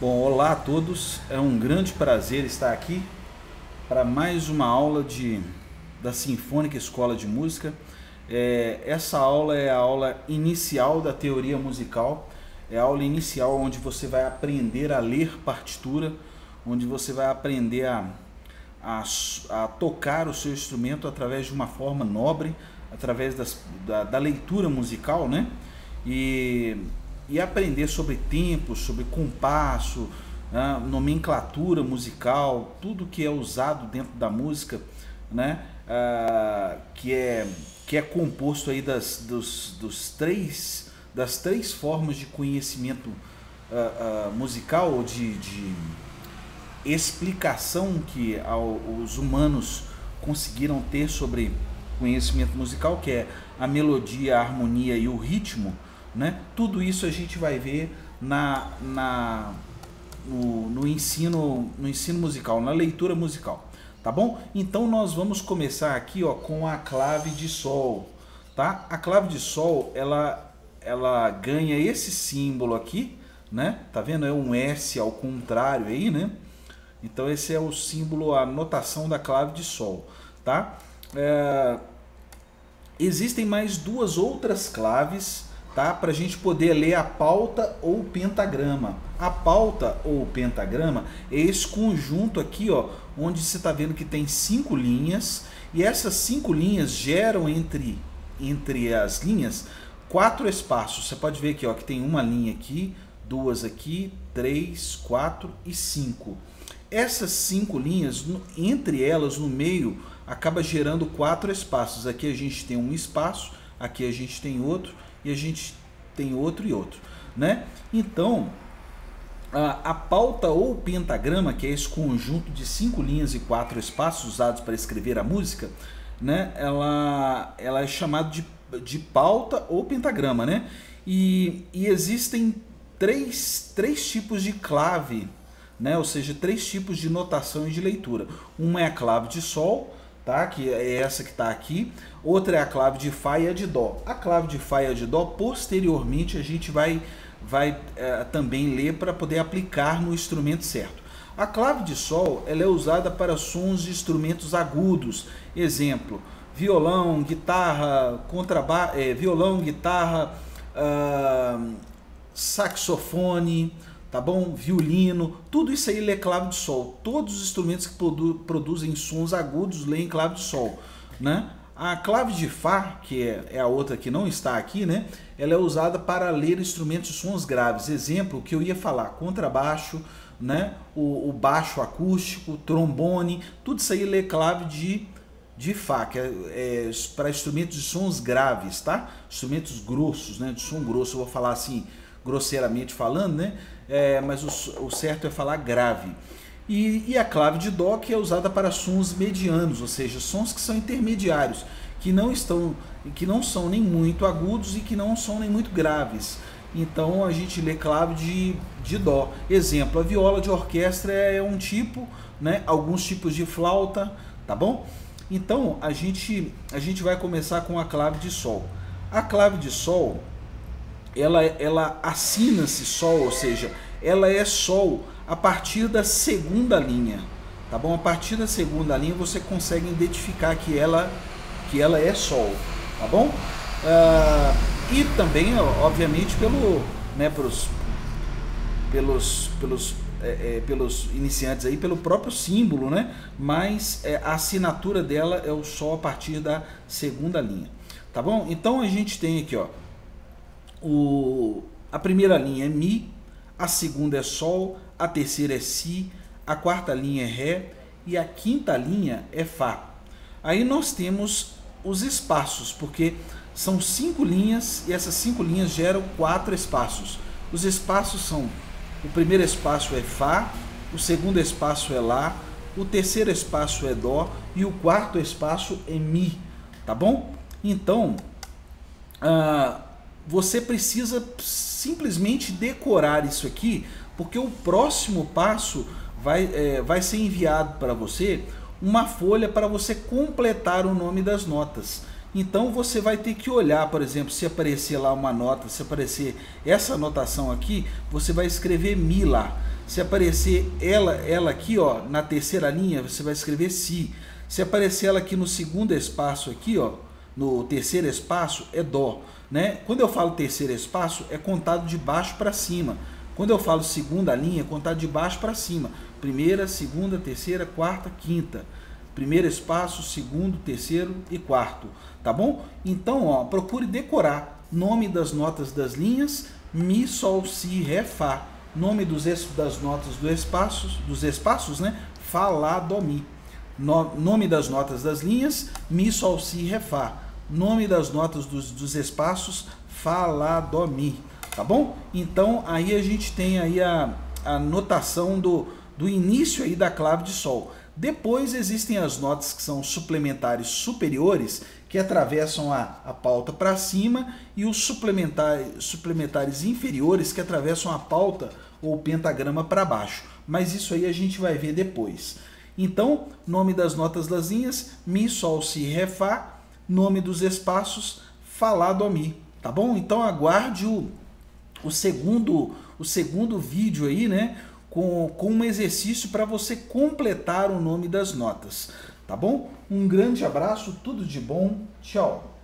Bom, olá a todos. É um grande prazer estar aqui para mais uma aula de da Sinfônica Escola de Música. É, essa aula é a aula inicial da teoria musical. É a aula inicial onde você vai aprender a ler partitura, onde você vai aprender a, a, a tocar o seu instrumento através de uma forma nobre, através das, da, da leitura musical, né? E e aprender sobre tempo, sobre compasso, né, nomenclatura musical, tudo que é usado dentro da música, né, uh, que, é, que é composto aí das, dos, dos três, das três formas de conhecimento uh, uh, musical ou de, de explicação que os humanos conseguiram ter sobre conhecimento musical, que é a melodia, a harmonia e o ritmo, né? Tudo isso a gente vai ver na, na, no, no, ensino, no ensino musical, na leitura musical, tá bom? Então nós vamos começar aqui ó, com a clave de Sol, tá? A clave de Sol, ela, ela ganha esse símbolo aqui, né? Tá vendo? É um S ao contrário aí, né? Então esse é o símbolo, a notação da clave de Sol, tá? É... Existem mais duas outras claves tá? Para a gente poder ler a pauta ou pentagrama. A pauta ou pentagrama é esse conjunto aqui, ó, onde você está vendo que tem cinco linhas e essas cinco linhas geram entre entre as linhas quatro espaços. Você pode ver aqui, ó, que tem uma linha aqui, duas aqui, três, quatro e cinco. Essas cinco linhas, entre elas, no meio, acaba gerando quatro espaços. Aqui a gente tem um espaço, aqui a gente tem outro e a gente tem outro e outro, né? Então, a, a pauta ou pentagrama, que é esse conjunto de cinco linhas e quatro espaços usados para escrever a música, né? Ela, ela é chamada de, de pauta ou pentagrama, né? E, e existem três, três tipos de clave, né? Ou seja, três tipos de notação e de leitura. Uma é a clave de sol, tá? Que é essa que está aqui. Outra é a clave de Fá e a de Dó. A clave de Fá e a de Dó, posteriormente, a gente vai, vai é, também ler para poder aplicar no instrumento certo. A clave de Sol ela é usada para sons de instrumentos agudos. Exemplo, violão, guitarra, contrabaixo, é, violão, guitarra, uh, saxofone, tá bom? Violino, tudo isso aí lê clave de sol. Todos os instrumentos que produ produzem sons agudos leem clave de sol, né? A clave de Fá, que é, é, a outra que não está aqui, né? Ela é usada para ler instrumentos de sons graves. Exemplo que eu ia falar, contrabaixo, né? O, o baixo acústico, trombone, tudo isso aí lê clave de, de Fá, que é, é para instrumentos de sons graves, tá? Instrumentos grossos, né? De som grosso, eu vou falar assim, grosseiramente falando, né? É, mas o, o, certo é falar grave. E, e, a clave de Dó que é usada para sons medianos, ou seja, sons que são intermediários, que não estão, que não são nem muito agudos e que não são nem muito graves. Então a gente lê clave de, de Dó. Exemplo, a viola de orquestra é um tipo, né? Alguns tipos de flauta, tá bom? Então a gente a gente vai começar com a clave de Sol. A clave de Sol ela, ela assina-se Sol, ou seja, ela é Sol a partir da segunda linha, tá bom? A partir da segunda linha você consegue identificar que ela, que ela é Sol, tá bom? Uh, e também, obviamente, pelo, né, pelos, pelos, pelos, é, é, pelos iniciantes aí, pelo próprio símbolo, né? Mas é, a assinatura dela é o Sol a partir da segunda linha, tá bom? Então a gente tem aqui, ó, o, a primeira linha é Mi, a segunda é Sol, a terceira é Si, a quarta linha é Ré e a quinta linha é Fá. Aí nós temos os espaços, porque são cinco linhas e essas cinco linhas geram quatro espaços. Os espaços são: o primeiro espaço é Fá, o segundo espaço é Lá, o terceiro espaço é Dó e o quarto espaço é Mi, tá bom? Então, uh, você precisa simplesmente decorar isso aqui, porque o próximo passo vai, é, vai ser enviado para você uma folha para você completar o nome das notas. Então você vai ter que olhar, por exemplo, se aparecer lá uma nota, se aparecer essa anotação aqui, você vai escrever Mi lá. Se aparecer ela, ela aqui, ó, na terceira linha, você vai escrever si. Se aparecer ela aqui no segundo espaço aqui, ó, no terceiro espaço, é dó, né? Quando eu falo terceiro espaço, é contado de baixo para cima. Quando eu falo segunda linha, é contado de baixo para cima. Primeira, segunda, terceira, quarta, quinta. Primeiro espaço, segundo, terceiro e quarto, tá bom? Então, ó, procure decorar nome das notas das linhas, mi, sol, si, ré, fá. Nome dos, das notas do espaços, dos espaços, né? Fá, lá, dó, mi. No, nome das notas das linhas, mi, sol, si, ré, fá. Nome das notas dos, dos espaços, fá, dó, mi. Tá bom? Então, aí a gente tem aí a, a notação do, do início aí da clave de sol. Depois existem as notas que são suplementares superiores, que atravessam a, a pauta para cima, e os suplementares, suplementares inferiores, que atravessam a pauta ou pentagrama para baixo. Mas isso aí a gente vai ver depois. Então, nome das notas das linhas, Mi, Sol, Si, Ré, Fá. Nome dos espaços, Lá, Dó, Mi. Tá bom? Então aguarde o, o, segundo, o segundo vídeo aí, né? com, com um exercício para você completar o nome das notas. Tá bom? Um grande abraço, tudo de bom, tchau!